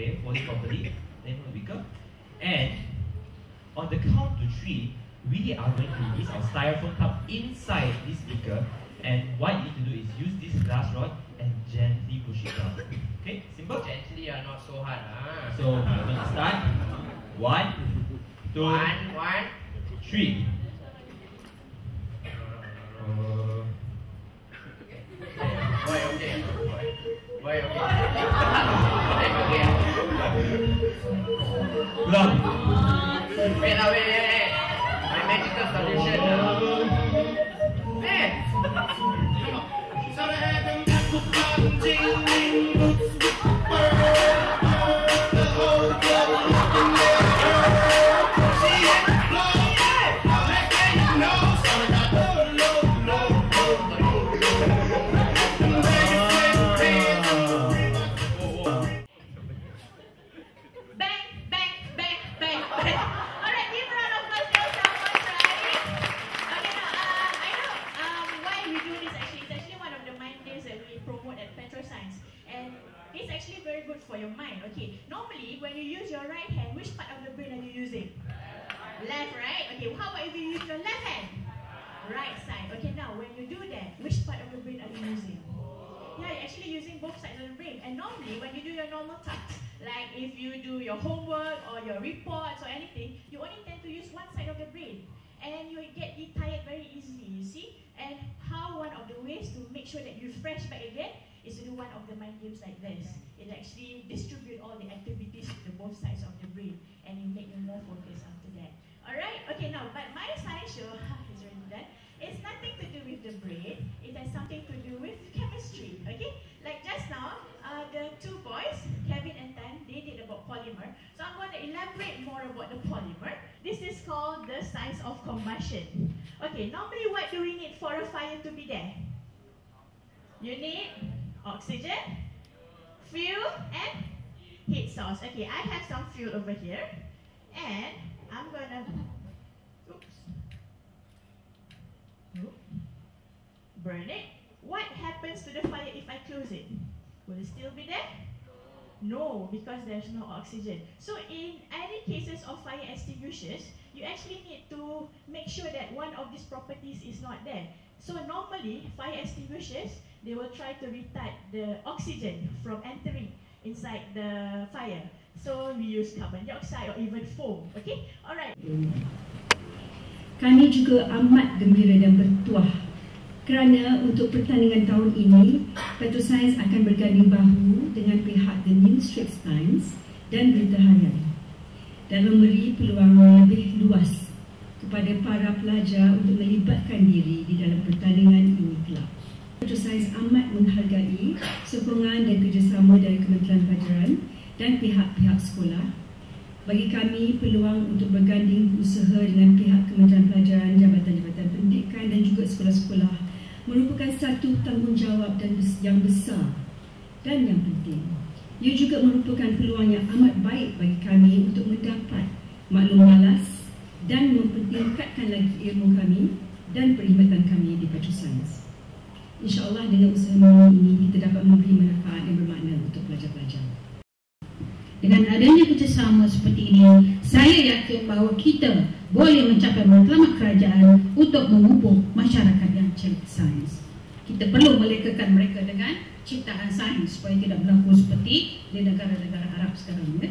Okay, fold it properly. Then put the beaker. And on the count to three, we are going to use our styrofoam cup inside this beaker. And what you need to do is use this glass rod and gently push it down. Okay, simple. Gently are not so hard. Ah. So we're going to start. One, two, one, one. three. Uh, okay. Boy, okay. okay. Ulang. Wait Blanco. Blanco. Good for your mind. Okay, normally when you use your right hand, which part of the brain are you using? Left, right? Okay, how about if you use your left hand? Right side. Okay, now when you do that, which part of the brain are you using? Yeah, you're actually using both sides of the brain. And normally, when you do your normal tasks, like if you do your homework or your reports or anything, you only tend to use one side of the brain. And you one of the mind games like this. It actually distribute all the activities to both sides of the brain and it make you more focused after that. Alright, okay now, but my science show is already done. It's nothing to do with the brain, it has something to do with chemistry, okay? Like just now, uh, the two boys, Kevin and Tan, they did about polymer. So I'm going to elaborate more about the polymer. This is called the science of combustion. Okay, normally what do we need for a fire to be there? You need oxygen, fuel, and heat source. Okay, I have some fuel over here, and I'm gonna, oops, Oop. burn it. What happens to the fire if I close it? Will it still be there? No, because there's no oxygen. So in any cases of fire extinguishers, you actually need to make sure that one of these properties is not there. So normally, fire extinguishers, they will try to retard the oxygen from entering inside the fire. So we use carbon dioxide or even foam. Okay, alright. Kami juga amat gembira dan bertuah kerana untuk pertandingan tahun ini, Petroscience akan berganding bahu dengan pihak The New Straits Times dan Berita Harian dalam memberi peluang kepada para pelajar untuk melibatkan diri di dalam pertandingan ini kelab. Petroscience amat menghargai sokongan dan kerjasama dari Kementerian Pelajaran dan pihak-pihak sekolah bagi kami peluang untuk berganding usaha dengan pihak Kementerian Pelajaran, Jabatan-Jabatan Pendidikan dan juga sekolah-sekolah merupakan satu tanggungjawab dan yang besar dan yang penting. Ia juga merupakan peluang yang amat baik bagi kami untuk mendapat maklum malas dan mempertingkatkan lagi ilmu kami dan perkhidmatan kami di Petroscience. InsyaAllah dengan usaha ini kita dapat memberi manfaat yang bermakna untuk pelajar-pelajar. Dengan adanya kerjasama seperti ini, saya yakin bahawa kita boleh mencapai matlamat kerajaan untuk memupuk masyarakat yang cerdik sains. Kita perlu melekakan mereka dengan ciptaan sains supaya tidak berlaku seperti di negara-negara Arab sekarang. Ya.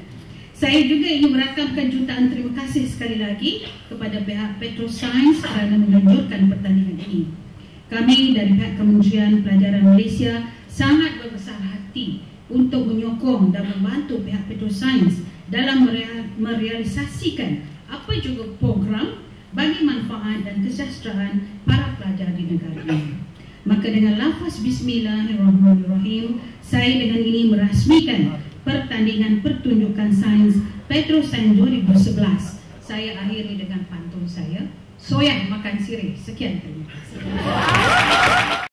Saya juga ingin merakamkan jutaan terima kasih sekali lagi kepada pihak Petroscience kerana menganjurkan pertandingan ini. Kami dari pihak Kementerian Pelajaran Malaysia sangat berbesar hati untuk menyokong dan membantu pihak Petroscience dalam merealisasikan apa juga program bagi manfaat dan kesejahteraan para pelajar di negara ini. Maka dengan lafaz Bismillahirrahmanirrahim, saya dengan ini merasmikan pertandingan pertunjukan sains Petroscience 2011. Saya akhiri dengan pantun saya. Soyak makan sirih. Sekian terima kasih.